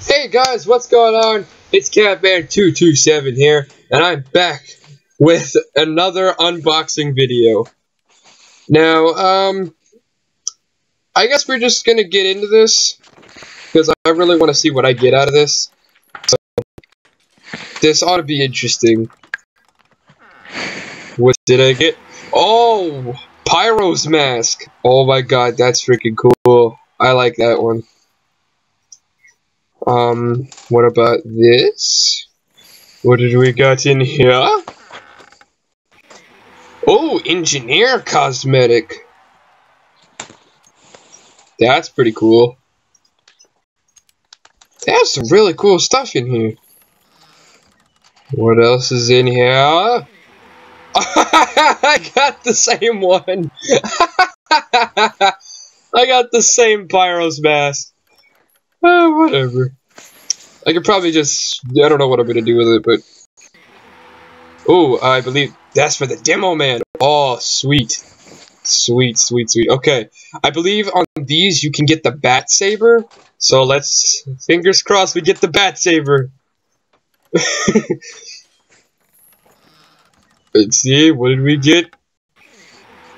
Hey guys, what's going on? It's Catman227 here, and I'm back with another unboxing video. Now, um, I guess we're just gonna get into this, because I really want to see what I get out of this. So, this ought to be interesting. What did I get? Oh! Pyro's mask! Oh my god, that's freaking cool. I like that one. Um, what about this? What did we got in here? Oh, engineer cosmetic. That's pretty cool. There's some really cool stuff in here. What else is in here? I got the same one. I got the same Pyro's mask. Uh, whatever. I could probably just... I don't know what I'm gonna do with it, but... Oh, I believe that's for the demo man. Oh, sweet. Sweet, sweet, sweet. Okay. I believe on these you can get the Bat Saber. So let's... Fingers crossed we get the Bat Saber. let's see. What did we get?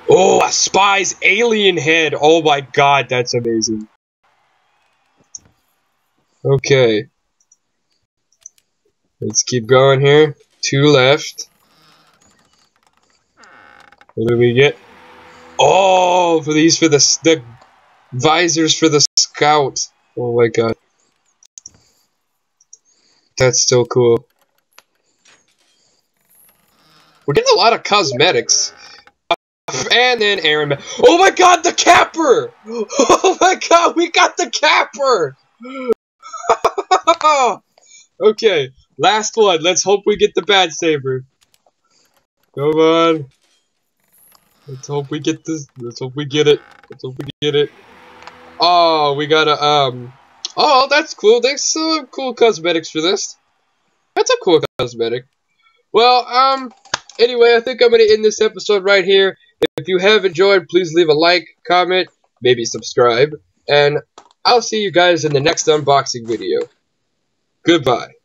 Oh, a spy's alien head. Oh my god, that's amazing. Okay. Let's keep going here. Two left. What do we get? Oh, for these for the the visors for the scout. Oh my god. That's so cool. We're getting a lot of cosmetics. And then Aaron. Oh my god, the capper! Oh my god, we got the capper! okay, last one. Let's hope we get the Bat Saber. Come on. Let's hope we get this. Let's hope we get it. Let's hope we get it. Oh, we got a, um... Oh, that's cool. There's some cool cosmetics for this. That's a cool cosmetic. Well, um... Anyway, I think I'm going to end this episode right here. If you have enjoyed, please leave a like, comment, maybe subscribe. And I'll see you guys in the next unboxing video. Goodbye.